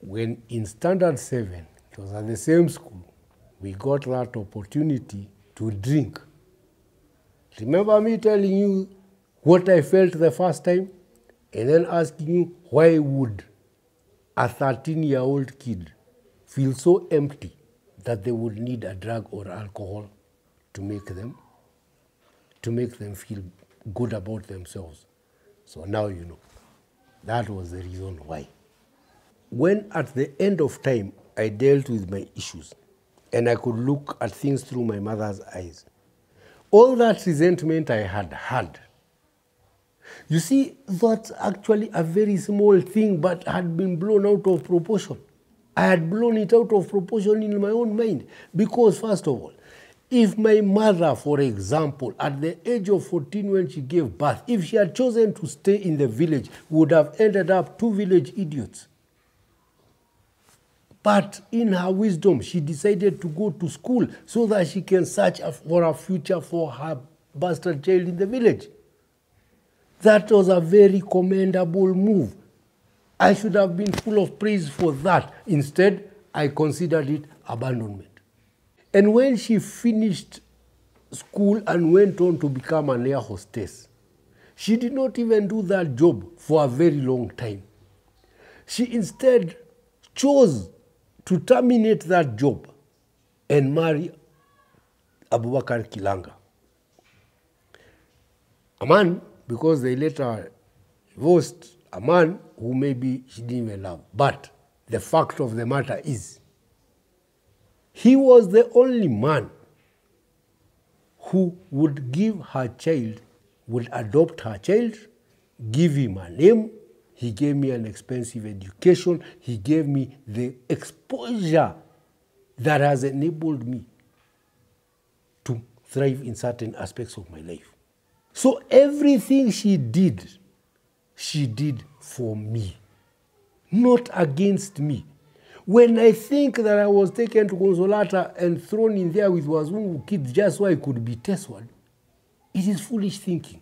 when in Standard 7, it was at the same school, we got that opportunity to drink. Remember me telling you what I felt the first time? And then asking you, why would a 13 year old kid feel so empty that they would need a drug or alcohol to make them to make them feel good about themselves. So now you know. That was the reason why. When at the end of time I dealt with my issues and I could look at things through my mother's eyes, all that resentment I had had, you see, that's actually a very small thing but had been blown out of proportion. I had blown it out of proportion in my own mind because, first of all, if my mother, for example, at the age of 14 when she gave birth, if she had chosen to stay in the village, would have ended up two village idiots. But in her wisdom, she decided to go to school so that she can search for a future for her bastard child in the village. That was a very commendable move. I should have been full of praise for that. Instead, I considered it abandonment. And when she finished school and went on to become an air hostess, she did not even do that job for a very long time. She instead chose to terminate that job and marry Abubakar Kilanga. A man, because they later divorced, a man who maybe she didn't even love. But the fact of the matter is, he was the only man who would give her child, would adopt her child, give him a name. He gave me an expensive education. He gave me the exposure that has enabled me to thrive in certain aspects of my life. So everything she did, she did for me, not against me. When I think that I was taken to Consolata and thrown in there with Wazungu kids just so I could be tested, it is foolish thinking.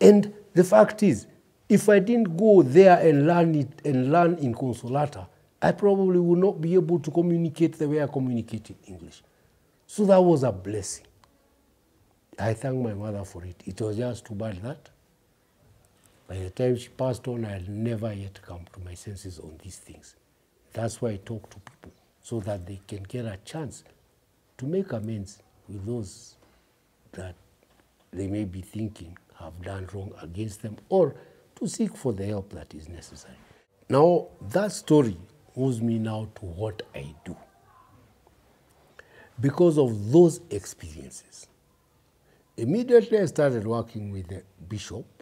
And the fact is, if I didn't go there and learn it and learn in Consolata, I probably would not be able to communicate the way I communicate in English. So that was a blessing. I thank my mother for it. It was just too bad that by the time she passed on, I had never yet come to my senses on these things. That's why I talk to people so that they can get a chance to make amends with those that they may be thinking have done wrong against them or to seek for the help that is necessary. Now, that story moves me now to what I do. Because of those experiences, immediately I started working with the bishop.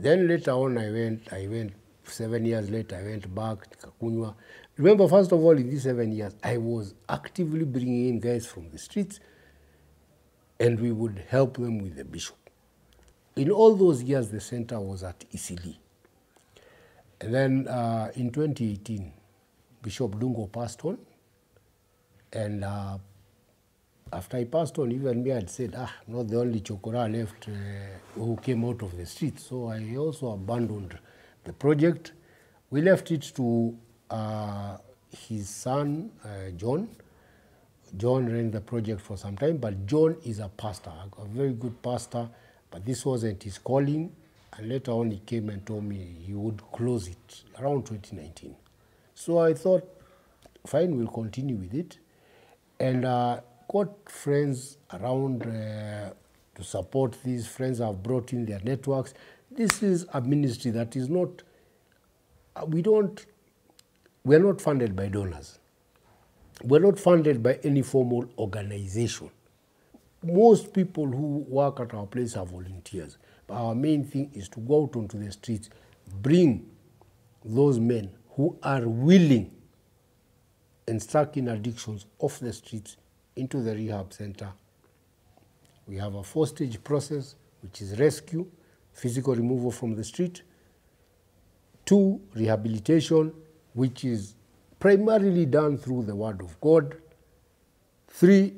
Then later on, I went, I went seven years later, I went back Kakunywa. Remember, first of all, in these seven years, I was actively bringing in guys from the streets and we would help them with the bishop. In all those years, the center was at isili And then uh, in 2018, Bishop Dungo passed on. And uh, after I passed on, even me had said, ah, not the only Chokora left uh, who came out of the streets. So I also abandoned the project. We left it to uh, his son, uh, John. John ran the project for some time, but John is a pastor, a very good pastor, but this wasn't his calling. And later on, he came and told me he would close it around 2019. So I thought, fine, we'll continue with it. And uh, got friends around uh, to support these friends have brought in their networks. This is a ministry that is not, uh, we don't, we're not funded by donors. We're not funded by any formal organization. Most people who work at our place are volunteers. But our main thing is to go out onto the streets, bring those men who are willing and stuck in addictions off the streets into the rehab center. We have a four stage process, which is rescue, physical removal from the street, two, rehabilitation, which is primarily done through the Word of God, three,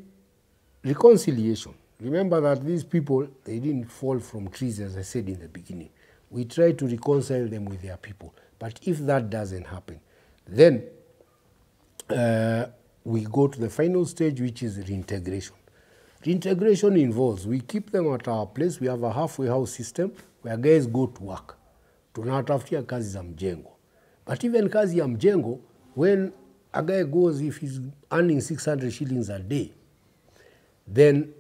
reconciliation. Remember that these people, they didn't fall from trees, as I said in the beginning. We try to reconcile them with their people. But if that doesn't happen, then uh, we go to the final stage, which is reintegration. Reintegration involves we keep them at our place. We have a halfway house system where guys go to work. to not Tunatafutia kazi za mjengo. But even kazi ya mjengo, when a guy goes, if he's earning 600 shillings a day, then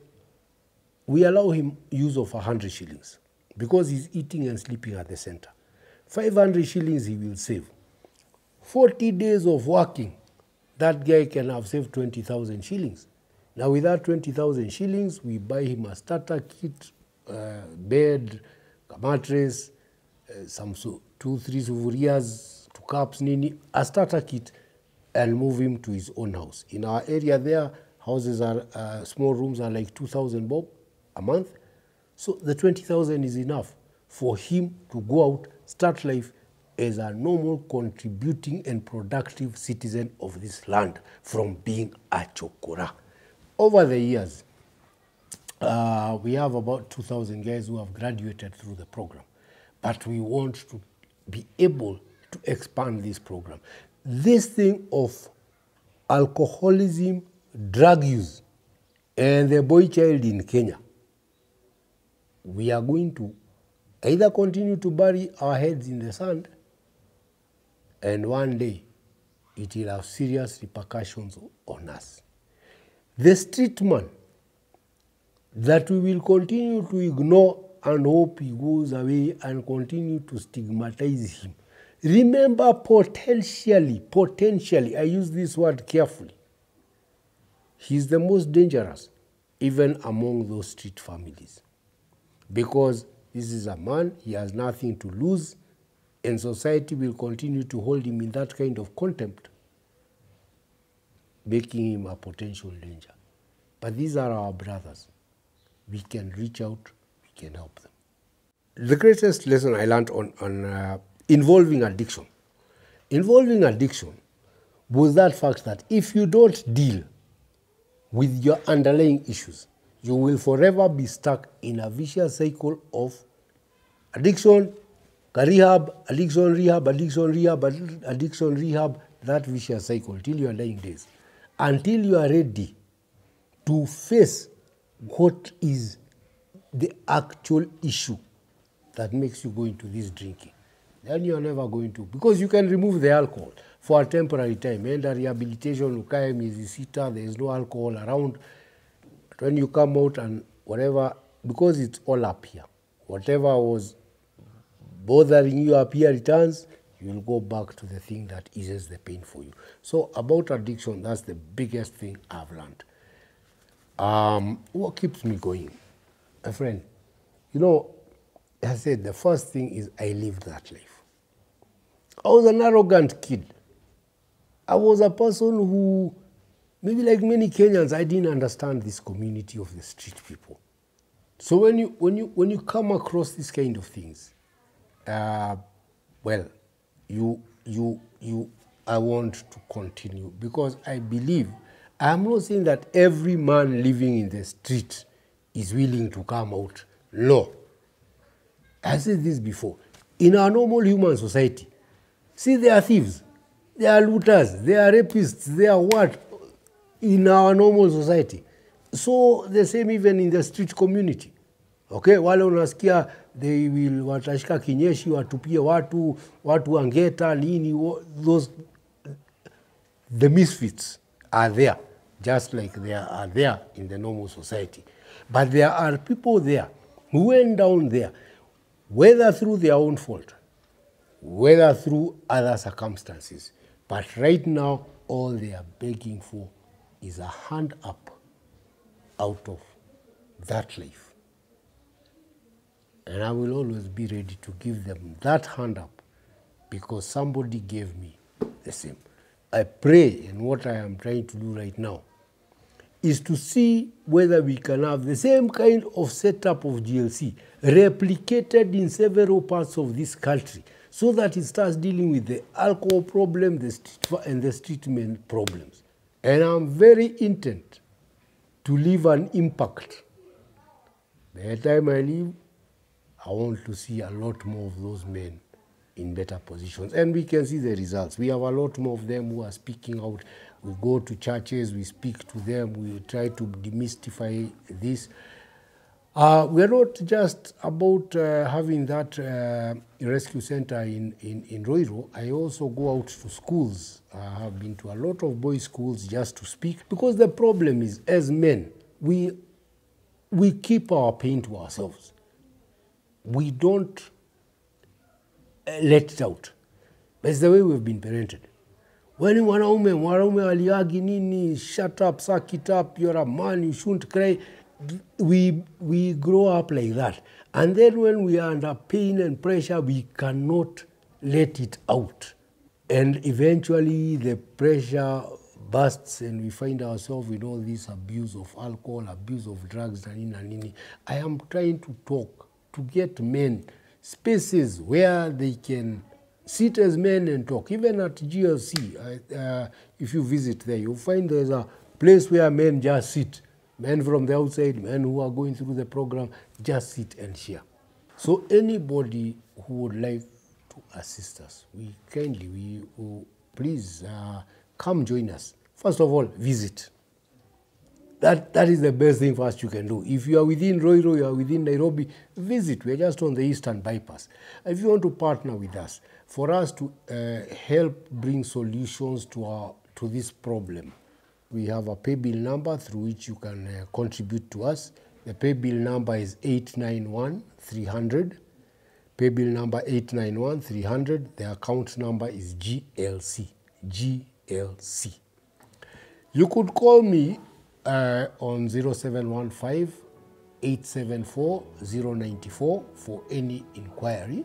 we allow him use of 100 shillings because he's eating and sleeping at the center. 500 shillings he will save. 40 days of working, that guy can have saved 20,000 shillings. Now, with that 20,000 shillings, we buy him a starter kit, uh, bed, a mattress, uh, some so, two, three sufurias, two cups, nini, a starter kit, and move him to his own house. In our area there, houses are, uh, small rooms are like 2,000 bob a month. So the 20,000 is enough for him to go out, start life as a normal contributing and productive citizen of this land from being a chokora. Over the years, uh, we have about 2,000 guys who have graduated through the program, but we want to be able to expand this program. This thing of alcoholism, drug use, and the boy child in Kenya, we are going to either continue to bury our heads in the sand, and one day it will have serious repercussions on us. The street man that we will continue to ignore and hope he goes away and continue to stigmatize him. Remember, potentially, potentially, I use this word carefully, he's the most dangerous, even among those street families. Because this is a man, he has nothing to lose, and society will continue to hold him in that kind of contempt, making him a potential danger. But these are our brothers. We can reach out, we can help them. The greatest lesson I learned on, on uh, involving addiction, involving addiction was that fact that if you don't deal with your underlying issues, you will forever be stuck in a vicious cycle of addiction, rehab, addiction, rehab, addiction, rehab, addiction, rehab, that vicious cycle till your dying days, until you are ready to face what is the actual issue that makes you go into this drinking. Then you are never going to, because you can remove the alcohol for a temporary time. Enda rehabilitation, ukae miezi sita, there is no alcohol around. But when you come out and whatever, because it's all up here, whatever was bothering you here returns, you'll go back to the thing that eases the pain for you. So about addiction, that's the biggest thing I've learned. Um, what keeps me going? My friend, you know, I said the first thing is I lived that life. I was an arrogant kid. I was a person who, maybe like many Kenyans, I didn't understand this community of the street people. So when you when you when you come across these kind of things, uh, well, you you you I want to continue because I believe I'm not saying that every man living in the street is willing to come out. No. I said this before. In our normal human society, see, there are thieves, there are looters, there are rapists, there are what in our normal society. So the same even in the street community. Okay, wale unasikia they will watashika kinyeshi watupie watu watu wangeta nini those the misfits are there just like they are there in the normal society. But there are people there who went down there whether through their own fault whether through other circumstances. But right now all they are begging for is a hand up out of that life and I will always be ready to give them that hand up because somebody gave me the same. I pray, and what I am trying to do right now is to see whether we can have the same kind of setup of GLC replicated in several parts of this country so that it starts dealing with the alcohol problem the street, and the street men problems. And I'm very intent to leave an impact. By the time I leave, I want to see a lot more of those men in better positions. And we can see the results. We have a lot more of them who are speaking out. We go to churches, we speak to them, we try to demystify this. Uh, we're not just about uh, having that uh, rescue center in, in, in Ruiru. I also go out to schools. I have been to a lot of boys' schools just to speak because the problem is, as men, we, we keep our pain to ourselves we don't uh, let it out. That's the way we've been parented. When wanaume mwanaume waliagi aliagi nini, shut up, suck it up, you're a man, you shouldn't cry. We, we grow up like that. And then when we are under pain and pressure, we cannot let it out. And eventually the pressure bursts and we find ourselves with all this abuse of alcohol, abuse of drugs, and nini. I am trying to talk to get men spaces where they can sit as men and talk. Even at GLC, uh, if you visit there, you'll find there's a place where men just sit. Men from the outside, men who are going through the program, just sit and share. So anybody who would like to assist us, we kindly, we will please uh, come join us. First of all, visit. That, that is the best thing first you can do. If you are within Ruiru, you are within Nairobi, visit. We are just on the eastern bypass. If you want to partner with us, for us to uh, help bring solutions to, our, to this problem, we have a pay bill number through which you can uh, contribute to us. The pay bill number is 891 300. Pay bill number 891 300. The account number is GLC. GLC. You could call me uh, on 0715 874 094 for any inquiry.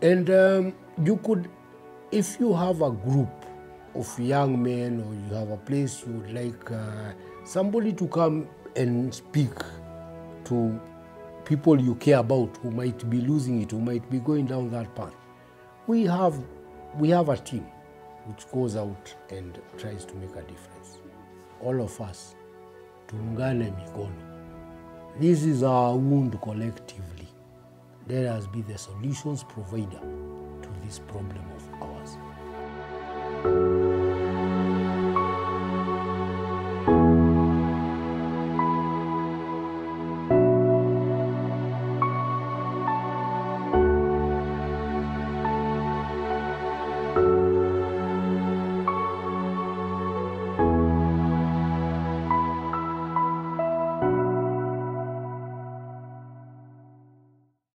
And um, you could, if you have a group of young men or you have a place you would like uh, somebody to come and speak to people you care about who might be losing it, who might be going down that path, we have, we have a team which goes out and tries to make a difference. All of us, tuungane mikono. This is our wound collectively. Let us be the solutions provider to this problem of ours.